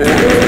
Yeah.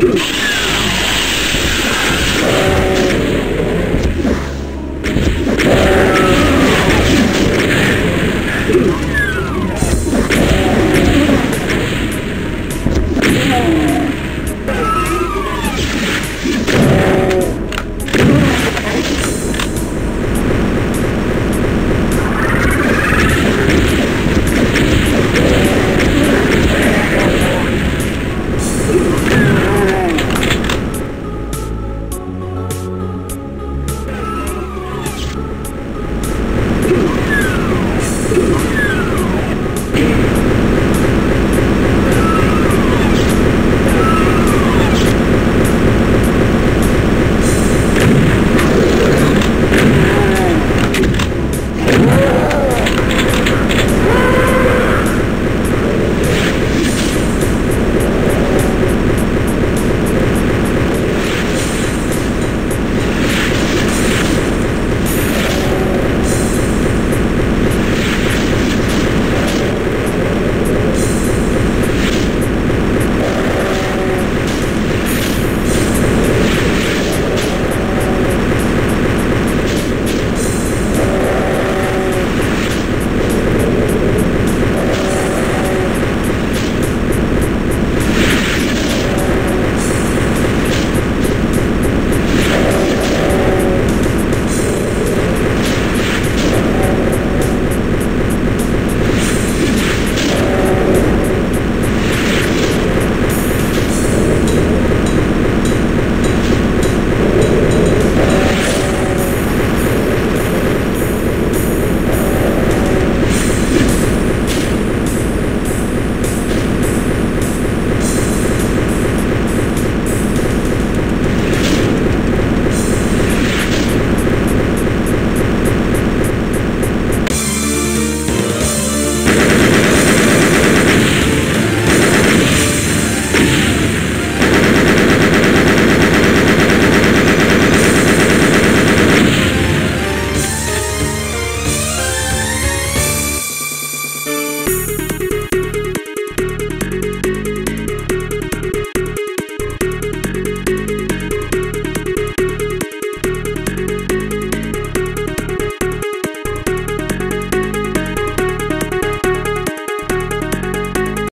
Yeah.